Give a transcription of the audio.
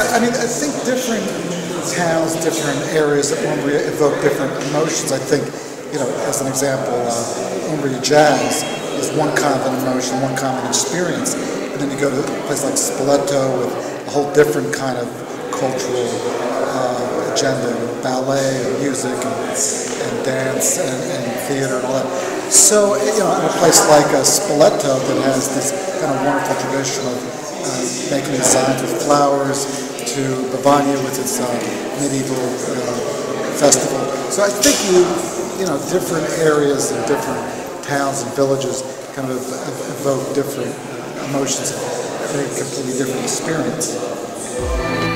I mean, I think different towns, different areas at Umbria evoke different emotions. I think, you know, as an example, uh, Umbria Jazz is one kind of an emotion, one kind of experience. And then you go to a place like Spoleto with a whole different kind of cultural uh, agenda, ballet and music and, and dance and, and, theater and all that. So, you know, in a place like uh, Spoleto that has this kind of wonderful tradition of uh, making designs with flowers, to Bevagna with its uh, medieval uh, festival. So I think you, you know, different areas and different towns and villages kind of evoke different emotions, a completely different experience.